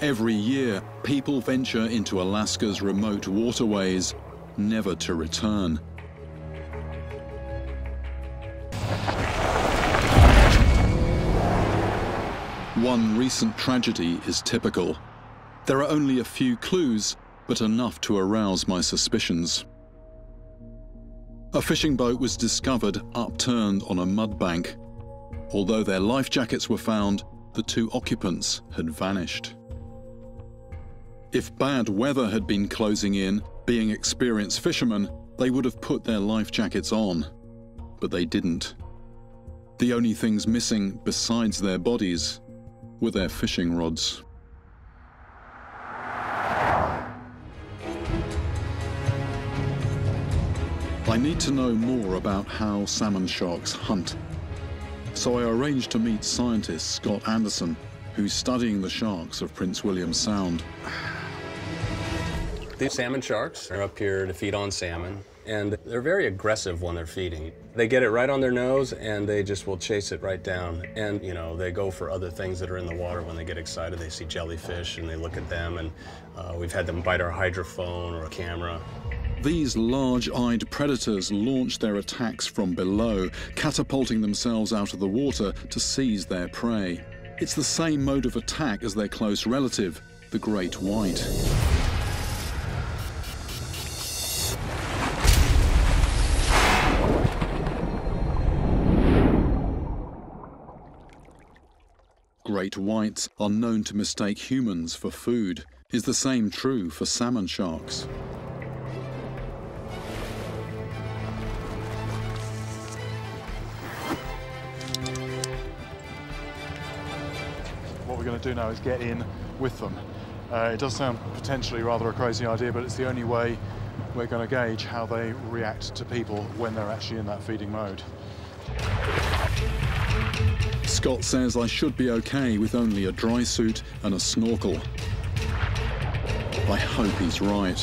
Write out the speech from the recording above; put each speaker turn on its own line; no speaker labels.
Every year, people venture into Alaska's remote waterways, never to return. One recent tragedy is typical. There are only a few clues, but enough to arouse my suspicions. A fishing boat was discovered upturned on a mud bank. Although their life jackets were found, the two occupants had vanished. If bad weather had been closing in, being experienced fishermen, they would have put their life jackets on. But they didn't. The only things missing besides their bodies were their fishing rods. I need to know more about how salmon sharks hunt. So I arranged to meet scientist Scott Anderson, who's studying the sharks of Prince William Sound.
These salmon sharks are up here to feed on salmon, and they're very aggressive when they're feeding. They get it right on their nose, and they just will chase it right down. And, you know, they go for other things that are in the water when they get excited. They see jellyfish, and they look at them, and uh, we've had them bite our hydrophone or a camera.
These large-eyed predators launch their attacks from below, catapulting themselves out of the water to seize their prey. It's the same mode of attack as their close relative, the great white. Great whites are known to mistake humans for food. Is the same true for salmon sharks?
What we're going to do now is get in with them. Uh, it does sound potentially rather a crazy idea, but it's the only way we're going to gauge how they react to people when they're actually in that feeding mode.
Scott says I should be okay with only a dry suit and a snorkel. I hope he's right.